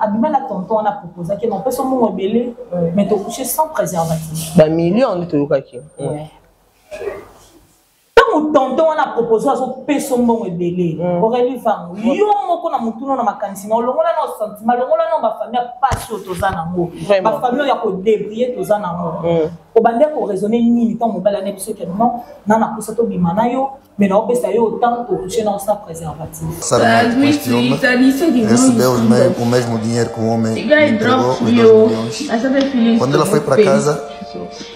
abima na tonton wana proposaki na opesa mbongo ebele mais tokouche sans préservatif bamillion nde toyokaki ntango tonton wana apropose azopesa mbongo ebele mm. aurelie vango mm. yo moko na motuna na makanisi na olongola na osantima longola na bafamille ya mpasi oyo toza nango bafamille oyo ya kodebrie toza nango mm. obandi ya koraisonne nini ntango mobali ane biso eke non na nakosa tobima na yo mais naopesa yo otango kokuche na osa préservatif Quando ela foi para casa,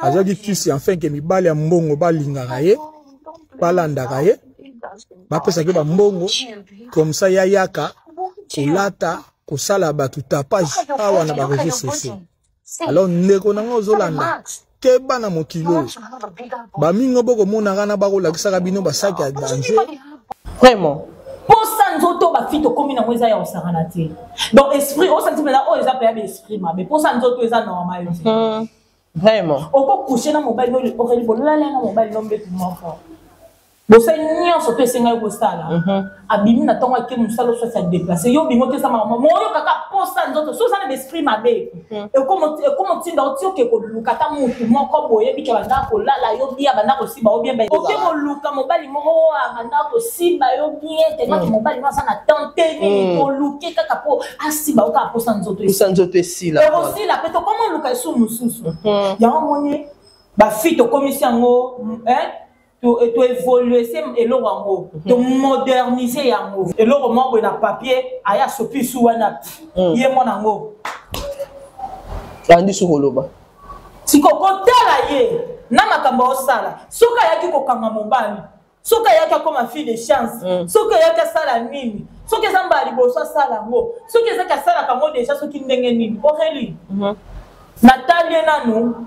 azwaki kisi enfin ke mibali ya mbongo balingaka ye balandaka ye bapesaki bambongo komsa ye ayaka kolata kosala bato tapage awa na bareseau sociaux alors ndeko na ngai ozolanda keba na mokili oyo bamingi bokomonaka na bakolakisaka bino basaki ya danger vraiment posa nzoto bafi tokomi nango eza ya kosangana te donc esprit osanti mpenza oyo eza mpenza baesprit mabe posa nzoto eza normal te hmm. vraiment okokouche na mobali no okeli bolala na mobali no mbetu moko bosali nyonso to esengai okosala mhm. abimi na ntongo ake mosala oswasi adeplace yo obimi otesamaka moyo kaka posa nzoto so oza na baesprit mabe hmm. ekoma otinda oti oke koluka ata mutu moko boye bike banda kolala yo bia banda kosiba yo bien oke koluka mobali moko oa oh, banda kosiba yo bien temaki hmm. mobali mo aza na tante nini koluke hmm. kaka mpo asiba yo kaka mposa nzoto esila nzoto esila ekosila mpe tokoma oluka esu mosusu yango moni bafi tokomisi yango eh? to to évoluer se eloko yango mhm. to moderniser yango eloko moko na papier aya sopi su wana mhm. ye mwana yango andi su koloba siko kotala ye na makambo osala soki ayaki kokanga mobali soki ayaki akoma fille de chance mhm. soki ayaki asala nini soki eza mbala liboso asala yango soki ezaki asalaka yango deja soki ndenge nini oreli natali ye nanu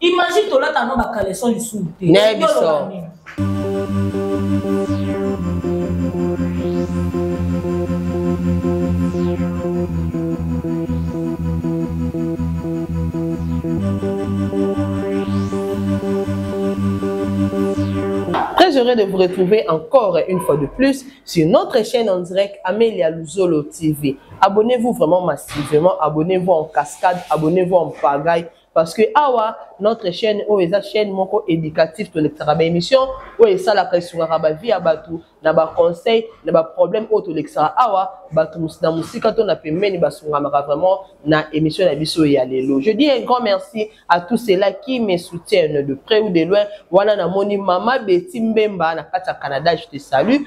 imagine toi là tu as non ba caleçon du sous ne pas de vous retrouver encore une fois de plus sur notre chaîne en direct Amelia Luzolo TV. Abonnez-vous vraiment massivement, abonnez-vous en cascade, abonnez-vous en pagaille, parce que awa notre chaîne oyo eza chaîne moko éducative tolekisaka baémission oyo esalaka esungaka bavie ya bato na baconseil na baproblème oyo tolekisaka awa bato na mosika to na pembeni basungamaka vraiment na émission na biso ya lelo je dis un grand merci à tous cela qui me soutiennent de près ou de loin wana namoni mama beti mbemba na kati ya canada je te salue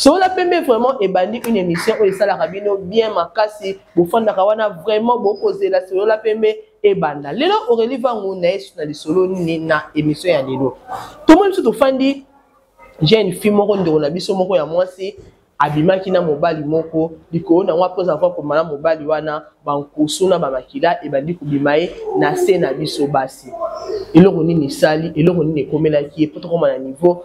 Sola pembe vraiment ebandi une émission oyo esalaka bino bien makasi bofandaka wana vraiment bokozela solola pembe ebanda lelo Aurélie Vangu na yesu na lisolo nini na émission ya lelo tomoni biso tofandi jeune fille moko ndeko na biso moko ya mwasi abimaki na mobali moko likolo na yango apoza kwa koma na mobali wana bankusu na bamakila ebandi kobima ye na se na biso basi eloko nini esali eloko nini ekomelaki ye mpo tokoma na niveau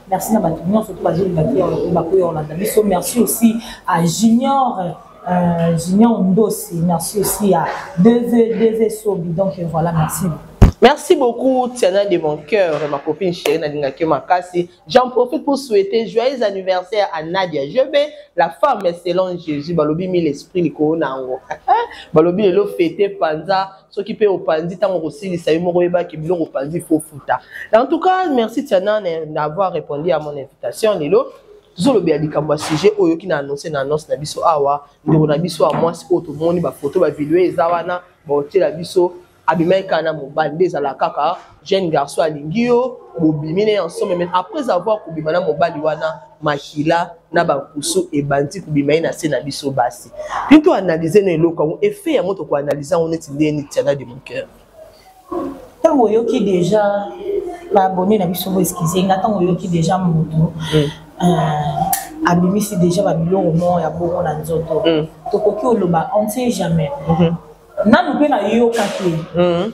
merci na bato nyonso to bazolinga te bakoya kolanda biso merci aussi à junior euh, junior ndosi merci aussi à dv dv sobi donc voilà merci beaucoup Merci beaucoup, Tiana de mon cœur, ma copine chérie Nadinga Kemakasi. J'en profite pour souhaiter joyeux anniversaire à Nadia Jebe, la femme selon Jésus. Balobi mi l'esprit likona ango. Balobi le fête panza soki mpe opanzi ntango okosilisa yo moko oyebaki biloko opanzi fo futa en tout cas merci tiana d'avoir répondu à mon invitation lelo tozolobela likambo ya sujet oyo oyoki na annonce na annonce na biso awa ndeko na biso ya mwasi oyo tomoni bafoto bavideo eza wana baotyela biso abimaki kaka na mobali nde ezala kaka jeune garçon alingi yo bobimi naye ensemble mais après avoir kobima na mobali wana makila na bankusu ebandi kobima ye na se na biso basi bino toanalyse na eloko yango effet yango tokoanalyse yango neti ndenge nini tiana de mon cœur ntango oyoki déjà baabone na biso boeskize nga ntango oyoki déjà moto mm. euh, abimisi déjà babiloko moko ya bongo na nzoto mm. tokoki oloba on sait jamais mm-hmm. nanu mpe nayoka te mm.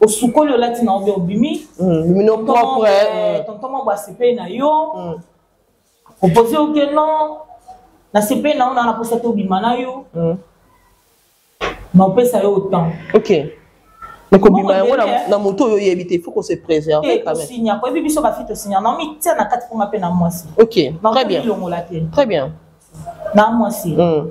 osukoli olati na obe obimi bimino mm, propre eh, mm. tonton mwa bwasepeli na yo mm. opoze oke no nasepeli na yo na naposa te obima na yo naopesa yo otemps okay. mais kobima yango na moto oyo oyebi te faut kose préserveosinya koyebi biso bafi tosinya na mitia na kati mponga mpe na mwasi ok très bien longola te très bien na mwasi mm.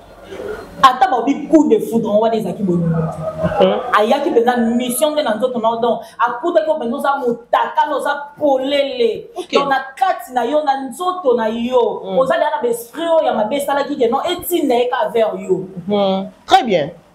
ata baobi coup de foudre yango wana ezalaki bolingo mhm. ayaki mpenza mission nde na nzoto na yo donc akutaki yo mpenza oza motakala oza polele donc na kati na yo na nzoto na yo mhm. oza deya na baesprit oyo ya mabe esalaki ke non etinda ye ka vers yo mhm. très bien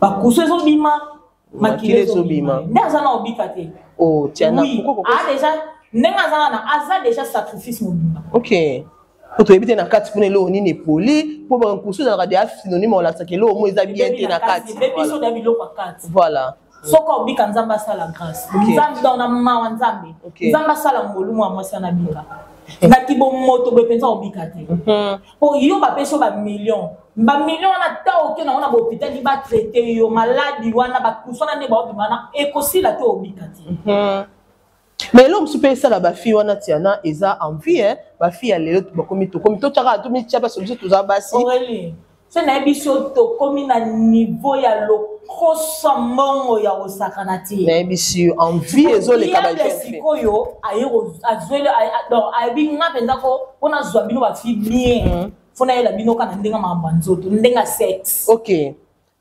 bakusu ezobima makila ezobima nde aza na obika te oh, ah, deja ndenge aza wana aza deja sacrifice mobimba okay po toyebi te na kati mpona eloko nini epoli mpo bankusu ezalaka deja synonyme olakisaka eloko mo eza bien te na kati voilà soki obika nzambe asala grâce nzambe donc na mawa nzambe nzambe asala ngolu mwa mwasi wana bika na kibomoto boye mpenza obika te mhm. po yo bapesi yo bamillion bamillion wana ta oke nango na bahopitali batraite yo maladi wana bakusa wana nde baobima wana ekosila te obika te mhm. mais eloko mosusu mpe esala bafille wana tiana eza envie hein? bafille ya lelo bakomi tokomi totyaka tomitya biso biso toza basi so naye biso tokomi na niveau ya lokosa mbongo ya kosakana te nayebisi yo envie ezoleka basikoyo aye azweli donc ayebi nga mpenza ko mpo nazwa bino bafille bien mm. fo nayela bino kaka na ndenge makambo ya nzoto ndenge ya sexe okay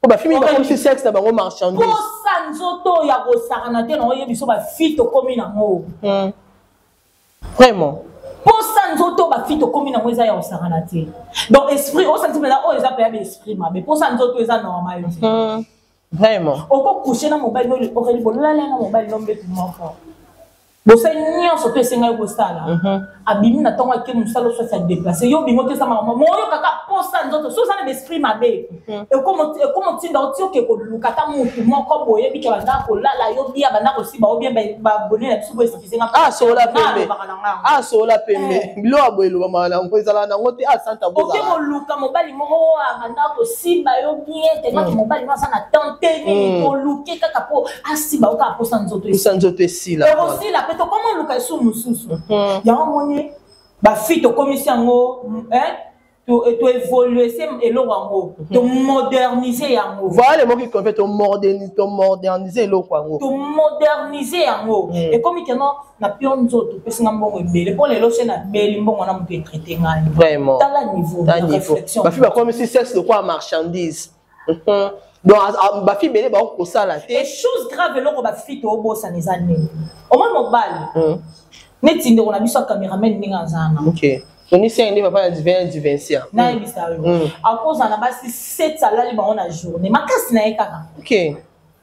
po bafimi bakomisi sexe na bango marchandise kosa nzoto oyo ya kosakana te nango ye biso bafi tokomi nango hmm. vraiment posa nzoto bafi tokomi nango eza ya kosakana te donc esprit osanti mpenza oyo eza mpenza baesprit mabe posa nzoto eza normal yo hmm. vraiment okokouche na mobali no okeli bolala na mobali no mbetu moko bosali nyonso to esenga yo kosala mhm. abimi na ntongo ake mosala oso asa deplace yo obimi otesama moyokaka mposa nzoto so oza na baesprit mabe mhm. ekomotinda otioke koluka ata motu moko boye bika banda kolala yo bia banda kosiba yo bia babone na biso boesikizengaasoola pembe asoola pembe bilo ya boye elobamaka nango ezalaka nango te asanta oke koluka mobali moko abanda kosiba yo bien telmaki mm. mobali moko aza na temps te nini mm. koluke kaka mpo asiba yo kaka mposa nzoto ekosila mpe tokoma luka esu mosusu mhm. yango moni bafi tokomisi yango toevolue se eloko yango mhm. tomodernise yango voilà le mot qui compte tomodernise eloko yango tomodernise yango mhm. ekomi keno na pio nzoto opesi nga mbongo ebele mpo lelo se nabeli mbongo na moto etraite ngai vraiment tala niveau bafi bakomisi sexe lokola marchandise donc bafi ebele baoki kosala te e chose grave eloko bafi toobosana eza nini omoi mobali hmm. neti ndeko na biso ya cameraman ndenge aza na onisiaki nde papa ya divin ya divinsia nayebisa yo akozala na basi 7 alali bango na journée makasi na ye kaka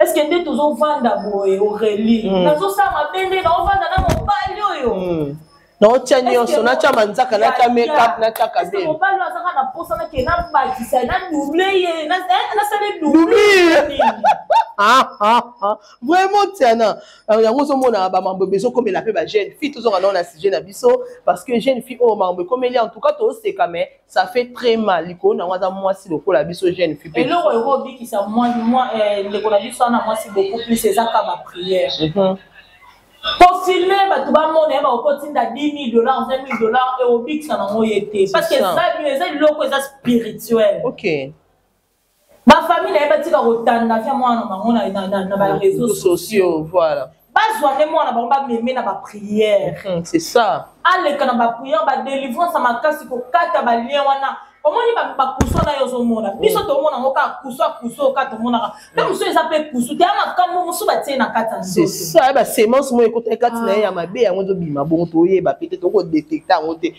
est ce que nde tozovanda boye oreli hmm. nazosala mabe nde naovanda na mobali oyo hmm. naotya nyonso natya manzaka natya makeup natya kabemobali azaka na mposa nake nabakisa na double ye eh, nasali double ah, ah, ah. vraiment tiana euh, yango ozomona bamambo ebe ezokomela mpe bajeune fille tozonga nao na sujet na biso parce que jeune fille oyo oh, mambo ekomeli en tout cas toseka mais ça fait très mal likolo nango aza mwasi lokola biso jeune fille eloko eko obikisa eh, ndeko na biso wana mwasi beaucoup plus eza ka ba prière mhm. kofilme bato bamona ye bakokotinda 10 000 dollars 20 000 dollars eobikisa nango ye te parce que eza eloko eza spirituel okay. ba famille na ye batika kotandavia mwana na bango na ba réseaux sociaux voilà bazwa nde mwana bango bameme na baprière mhm, c'est ça aleka na baprière badelivrance ya makasi kokata balien wana omoni bakusu wana yo ozomona mm. biso tomona yango kaka kusu akusu oka tomonaka mpe mm. mosusu eza mpe kusu te ya makambo mosusu batie na kati ya nzoto basemence moyo ekota kati na ye ya ah. mabe yango ezobima bongo toyeba mpe te tokodetekta yango te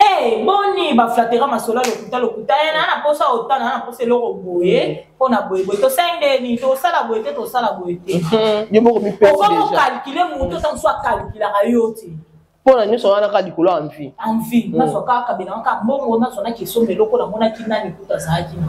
Hey, boni baflatera masolo ya lokuta lokuta ye naa na mposa otana naa na mposa eloko boye mpo na boye boye tosali nde nini tosala boye te tosala boye te okomokalkile moto ata mosusu akalkilaka yo te mpo na nyonso wana kaka likolo ya envi envi nazwa kaka kabelanga kaka mbongo nazwa na kesomba eloko namonaki nani kuta azalaki na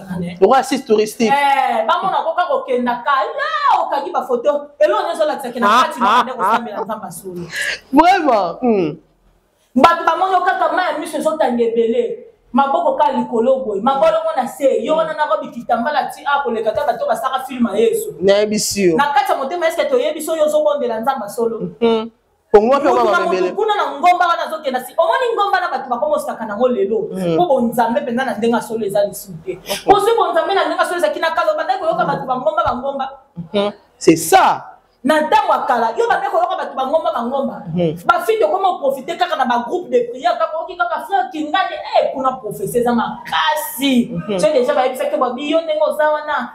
lokola site touristique eh, bamona koka kokenda kala okangi bafoto eloko nyonso olakisaki na ah, kati na ah, kosambela ah. nzambe asolo vraiment hmm. bato bamoni okaka mai ya miso ezotanga ebele maboko ka likolo boye mabolongo na se yo wana nako bikitambala ti a koleka kaka to basaka filme ya yesu nayebisi yo na kati ya motema eske toyebisi oyo ozobondela nzambe solo mhm. kongo wapi oba babebele kuna na ngomba wana azokenda si omoni ngomba na bato bakoma osaka nango lelo mpo mm. bonzambe mpenza na ndenge ya solo eza lisusu te mpo soki bonzambe na ndenge ya solo ezalaki na kala obandaki koyoka bato bangomba bangomba mm-hmm. c'est ça na ntango ya kala yo bande koyoka bato bangomba bangomba mm-hmm. bafi tokoma oprofite kaka na bagroupe de prière kaka oki kaka frère kingani e eh, kuna profese eza makasi mm-hmm. so deja bayebisaki babi yo ndenge oza wana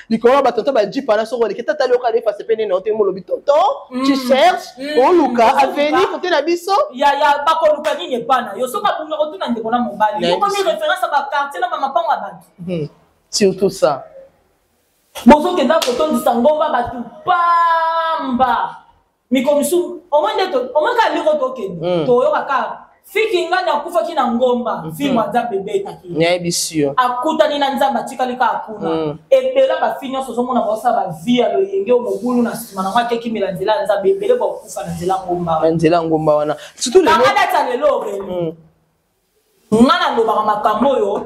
likolo ya batonton bajipa na soko oleki tata lioka defa sepe nene ote molobi tonton mm. tu cherche mm. oluka aveni kote na biso yaya bakoluka nini epa na yo soki abunga kotuna ndeko na mobali okomi référence ya baquartier na bamapango ya bato hmm. surtout ça bozokenda kotondisa ngomba bato pamba mikolo mosusu omoi nde omoi kaka ndenge tokende hmm. toyoka kaka fiki ngai nakufaki na ngomba hmm. fimbo ya nzambe ebetaki nayebisi yo akutani na nzambe atikali kaka kuna hmm. ebele bafi nyonso ozomona baosala bavi ya loyenge mobulu na nsima nango akekimela nzela ya nzambe ebele bakokufa na nzela ngomba na nzela ya ngomba wana surtout lelo data lelo oreli ngai nalobaka makambo oyo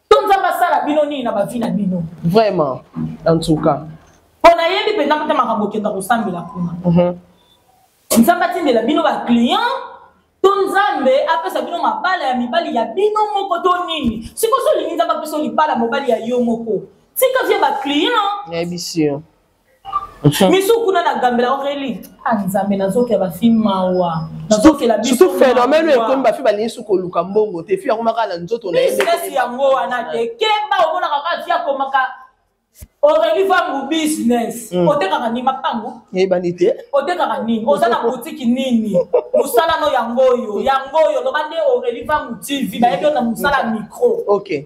to nzambe asala bino nini na bavi na bino vraiment en tout cas mpo nayebi mpenza mpe makambo okenda kosambela kuna mhm. nzambe atindela bino baclient to nzambe apesa bino mabala ya mibali ya bino moko to nini sikoso olingi nzambe apesa libala mobali ya yo moko tika vie baclient nayebisi yo misu kuna na gambela aurelie ah nzambe nazokela bafi mawa nazokela biso phénomène oyo ekomi bafi balingi su koluka mbongo te fi yango maka na nzoto na yebisi yango wana te keba omonaka kaka fi akomaka aurelie vangu business mm. otekaka nini mapango eyebani te otekaka nini oza na botiki nini mosala no yango oyo yango oyo loba nde aurelie vangu tv bayebi yo na mosala micro okay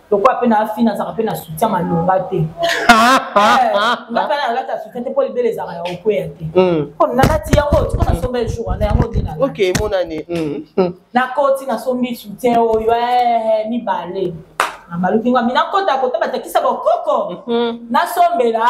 lokola mpe na fina azalaka mpe na soutien malonga te nga mpe nalata soutien te mpo libele ezalaka ya kokweya te mpo hmm. nalati yango tiko nasomba ejour wana yango nde na ok emonani hmm. nakoti nasombi soutien oyo eh, eh, mibale nabaluki ngami nakota kota batakisa bokoko hmm. nasombela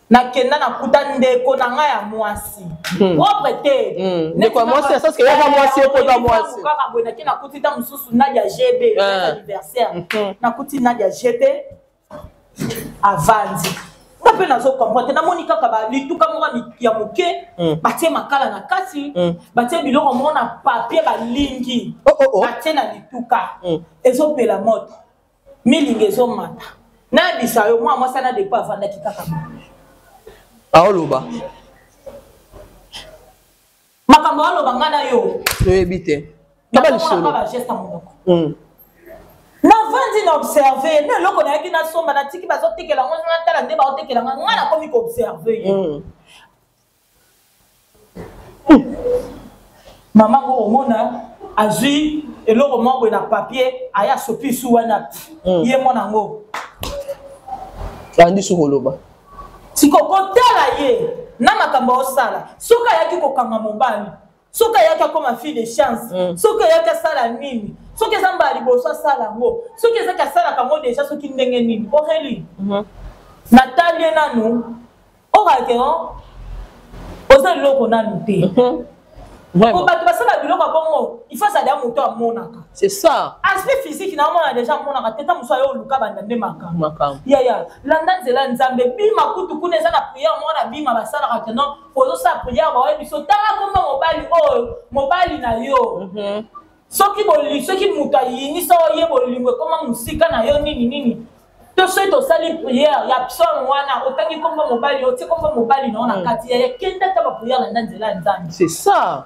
nakenda nakuta ndeko na ngai ya mwasi hmm. propre te hmm. ndeko ya mwasi nasansi ke yaka mwasi yo mpota mwasi kaka boye nake nakuti ntango mosusu nadia gb eh. anniversaire hmm. nakuti nadia gb avandi nga mpe nazo comprendre te namoni kaka balituka moko ya moke hmm. batie makala na kati hmm. batie biloko moko na papier balingi oh, oh, oh. batie na lituka hmm. ezopela moto milinga ezomata nayebisa yo mwa mwasi ana depo avandaki kaka aoloba makambo aoloba ngai na yo toyebi te kaba lisolo bageste ya monoko hmm. navandi na observe na eloko nayaki nasomba natiki bazotekela ngo natala nde baotekela nga ngai nakomi koobserve ye hmm. mama ngo omona azwi eloko mwa boye na papier aye asopi su wana hmm. ye mwana yango andisi koloba siko kotala ye na makambo osala soki ayaki kokanga mobali soki ayaki akoma fille de chance mm. soki ayaki asala nini soki eza mbala liboso asala yango soki ezaki asalaka yango deja soki ndenge nini oreli mm -hmm. natali ye nanu okake oza eloko nanu te mhm. po bato basala biloko bongo ifa azali ya moto amonaka c'est ça aspect physique na omona deja amonaka te ta mosu ayo oluka banda nde makambo yaya landa nzela nzambe bima kutu kuna eza na priere moko na bima basalaka te non ozosala priere baoyebi biso tanga komba mobali oyo mobali na yo mhm. soki bolingo soki moto ayinisa oye bolingo ekoma mosika na yo nini nini to soki tosali priere ya psaume wana otangi komba mobali otie komba mobali na yo na mhm. kati yaya kenda ata bapriere na nda nzela ya nzambe c'est ça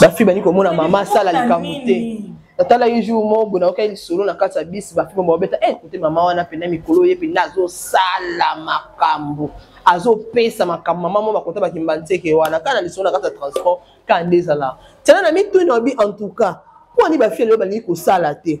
bafi bani komona mama asala likambo te natala ye jour moko boye nayokai lisolo na kati ya bisi bafi mama babeta e eh, kote mama wana mpena mikolo ye mpenda azosala makambo azopesa makambo mama mo bakota bakimba nseke wana kaka na lisolo na kati ya transport kaka nde ezala tiana na mituni na obi en tout cas mpo ani bafi lelo balingi kosala te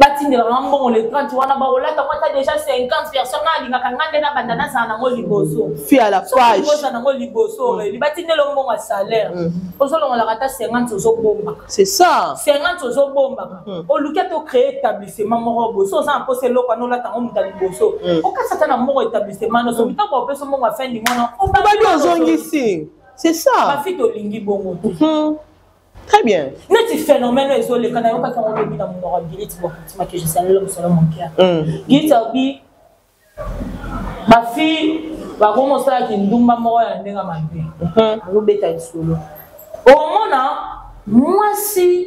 batindelaka nga mbongo le 30 wana bakolata ngo ata déjà 50 personne nga alingaka nga nde nabanda nazala nango liboso fi à la page oza nango liboso mm. oyebi batindela mbongo ya salaire mm. ozolongolaka ata 50 ozobombaka c'est ça 50 ozobombaka mm. oluki ata ocree établissement moko boso oza na mposa eloko ana olata ngo moto ya liboso okasi ata na mbongo établissement nyonso mitoko opesa mbongo ya fin du mois obali ozongisi c'est ça bafi tolingi bongo te Très bien. neti phénomène oyo ezoleka nayokaki yango lobi na monoko ya giliti bokotima ke jesalelo mosolo mokia giliti alobi bafille bakomi osala kindumba moko ya ndenge mabe azobeta lisolo omona mwasi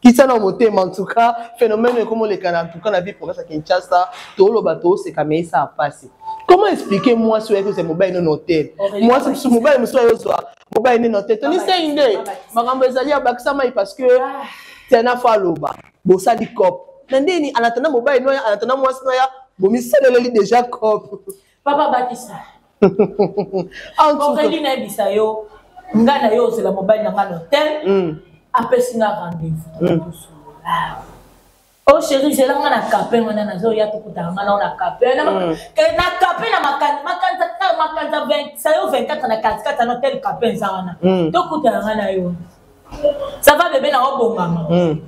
kisa na motema en tout cas phénomène ekomolekana en tout cas na vie province ya kinshasa toloba toseka mais esala mpasi comment expliquer mwasi oyaki ozwa mobali nini hotel mwasi mosusu mobali mosusu oyo ozwa mobali nini hotel tonisei nde makambo ezali abakisa mai parce que ah. tena fo aloba bosali cop na ndeni anatanda mobali noya anatanda mwasi noya bomisaleleli déjà cop papa bakisa aurelie nayebisa yo ngai na yo ozela mobali na ngai na hotel mm. apesi nga rendez-vous mm. o oh, chéri zela nga na kape wana nazoya tokutaka nga nao na kape na kape na makanza 24 na katikati na hotel kape eza wana tokutaka nga na yo ça va bebe na obongama mm.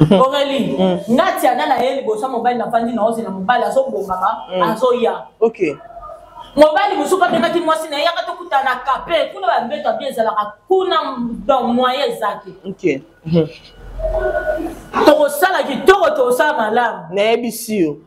Hmm. Aurélie, hmm. Natia na na yeli bosa mobali na fandi na ose na mobali azo bongama hmm. azo ya. OK. Mobali musuka pe kati mwasi na yaka tokuta na kape kuna ba mbeto bien ezalaka kuna dans moyen ezaki. OK. Tokosala kitoko tokosala malamu. Nayebisi yo.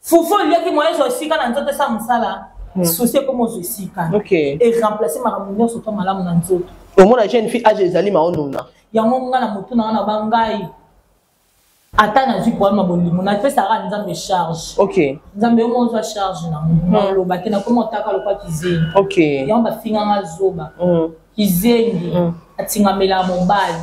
fufu oliaki moya ezwa esika na nzoto esa mosala hmm. susi ekoma ozwa esika eremplace makambo nyonso to malamu na nzoto omona jeune fille age ezali maonuna yango nga na motu na wana ba ngai ata nazwi problème ya bolingo napesaka nzambe charge okay. nzambe yo mozwa charge na hmm. maloba te nakoma otaka lokwa kizengi okay. yango bafinganga zoba mm. kizengi mm. atingamela mobali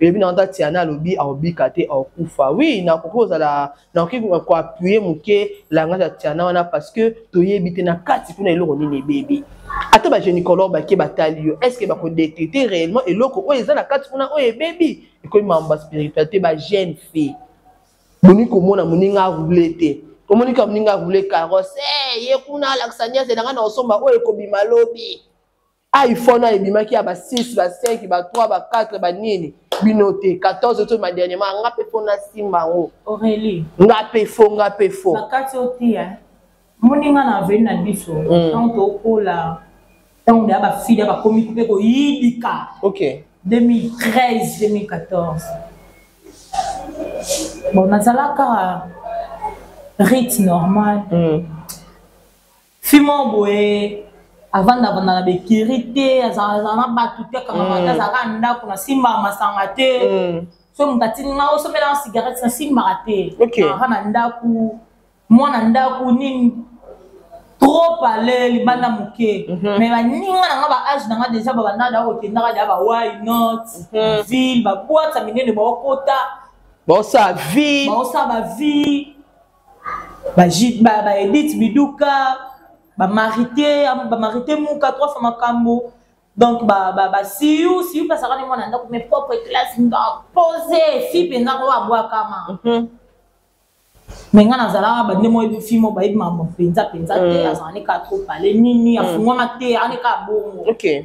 eyebi na ata tiana alobi aobika te aokufa wi nakoki kozala nakoki koapuye moke langage ya tiana wana parce que toyebi te na kati kuna eloko nini ebebi ata bagénicologue bake batali yo est ce que bakodetecte réellement eloko oyo eza na kati kuna oyo ebebi ekomi mambo ya spiritualité bagene fille boni komona moninga aroule te omoni kaka moninga aroule carrosse eh, ye kuna alakisa niase na ngai na osomba oyo ekobima lobi iphone oyo ebimaki ya ba 6 ba 5 ba 3 ba 4 ba nini bino te 14 otoma dernièrement nga mpe fo nasimba yango aurélie nga mpe fo nga mpe fo bakati otia moninga na aveli na biso mm. ntango tokola ntango deya bafili ya bakomi mpe koyibika okay. 2013 2014 bon nazalaka rite normal mm. Fille moko boye avanda avanda na bekeri te azalazala na bato te akamama te mm. azalaka na ndako nasimbaka masanga te mm. so moto atindi nga osomelaka cigarette nasimbaka te aka na ndako mwana ndako nini trop ale libanda moke mhm. mais baninga na nga ba age na nga deja babanda daa kokendaka daa ba why not mhm. ville babwata minene baokota baosala vie baosala ba vie baedite biduka bamarite bamarite muka trois fois makambo donc basiyu ba, ba, siyu mpe azalaka ne mwana ndako mais propre classe pose fi mpenza oyo abwakama mhm. me ngai nazalaka bande moyebi fi mo bayebi mambo mpenza mpenza te mm. azala ne kaka trop pale nini mm. afungwama te ane kaka bongo okay.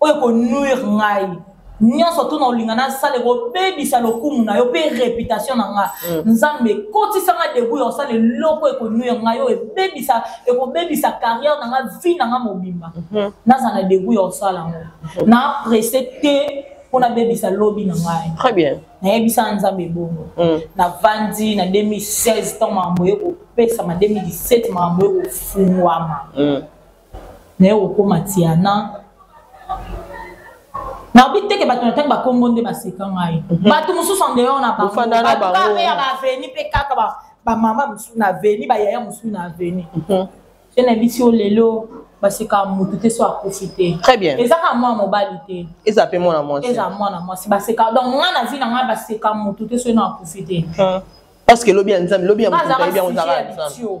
oyo ekonuire ngai nyonso to na olinga nasala ekobebisa lokumu na yo mpe reputation na nga mm. nzambe ekotisa nga debu ya kosala eloko ekonuire ngai oyo ebebisa ekobebisa carrière na nga vi na nga mobimba mhm. naza na debu ya kosala yango mhm. na presse te mpo nabebisa lobi na ngai très bien nayebisa nzambe ebongo mm. navandi na 2016 ntango makambo ye kopesama 2017 makambo ye kofungwama mm. naye okoma tiana naobi teke bato na ntango bakombo nde baseka ngai mhm. bato mosusu andeyoo na bangobato ya baaveni mpe kaka bamama mosusu na aveni bayaya mosusu na aveni mhm. te na bisi yo lelo baseka motu te so akufi te très bien eza kaka mwana mobali te eza mpe mwana mwasi eza mwana mwasi baseka donc nga na vi na ngai baseka motu te so ena akufi te parce que lobi ya nzambe lobi ya motu ayebi yango ozalaka nzambe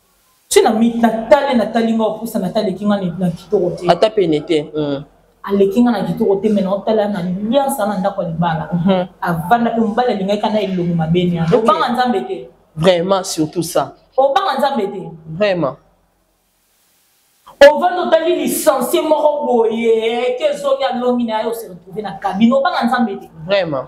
ti na mit natali natali nga opusa natali kinga na kitoko te ata pene te mm. aleki nga na kitoko te me naotala na liansa na ndako ya libala mhm. avanda mpe mobali alingaki kana elongi mabeni yango obanga nzambe te vraiment surtout ça obanga nzambe te vraiment ovanda otali licencie moko boye ke ezongi alongi na ye oseretrouve na kabine obanga nzambe te vraiment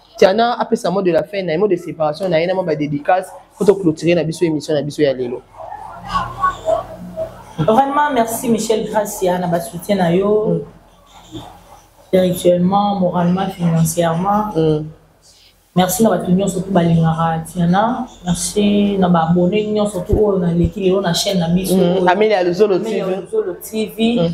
Tiana apesa mot de la fin na mot de séparation na ye na mwa ba dédicace mpo to clôturer na biso émission na biso ya lelo vraiment merci michel gracia na basoutien na yo mm. spirituellement moralement financièrement mm. merci na bato nyonso tu balingaka tiana merci na baabone nyonso tu oyo naleki lelo na chaîne na biso mm. amelia luzolo tv, luzolo TV. Mm.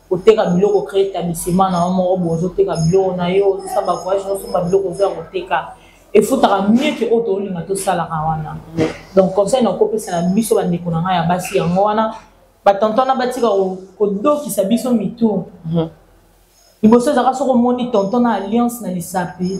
koteka biloko créer établissement na yo moko bo ozoteka biloko na yo ozosala ba voyage ozosomba biloko ozoya koteka efutaka mieux ke oyo tolinga tosalaka wana donc conseil na kopesa na biso bandeko na ngai ya basi yango wana batanto wana batika kodokisa biso mitu mhm. liboso ezalaka soki omoni tonton na alliance na lisapi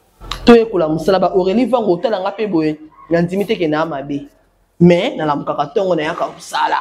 toyekola mosala ba aurélie vango otala nga mpe boye nandimi te kenaa mabe mais nalamukaka ntongo nayaka mosala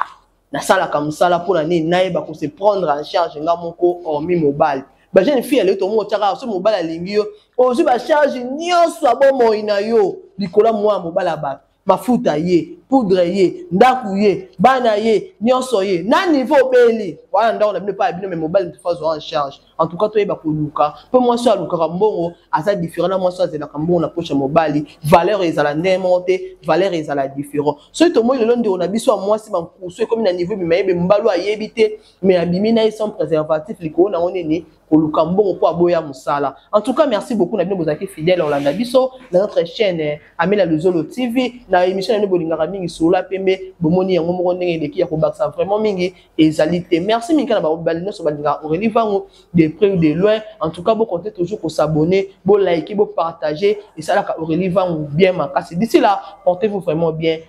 nasalaka mosala mpo na nini nayeba kose prendre en charge nga moko hormi mobali bajeune fille aleki tomongo otyaka so mobali alingi yo ozwi bacharge nyonso ya bomoi na yo likolo ya mwana mobali ya bato mafuta ye poudre ye ndako ye bana ye nyonso ye na niveau obeli wana ndako na bino epai ya bino me mobali mosusu azwa en charge en tout cas toyeba koluka mpo mwasi oyo alukaka mbongo aza différent na mwasi oyo azelaka mbongo na poche ya mobali valeur ezala ndenge moko te valeur ezala différent soki tomoni lelo ndeko na biso ya mwasi bankusu ekomi na niveau ebima yebe mbalu ayebi te mais abimi na ye sans préservatif likolo na yango nini koluka mbongo mpo aboya mosala en tout cas merci beaucoup na bino bozalaki fidèle olanda biso na notre chaîne eh, amela luzolo tv na émission na bino bolingaka mingi solola pembe bomoni yango moko ndenge eleki ya kobakisa vraiment mingi ezali te merci mingi na babali nyonso balingaka aurélie vango de près ou de loin en tout cas bokonte toujours kosabonne bolike bopartage esalaka aurélie vango bien makasi d'ici là portez vous vraiment bien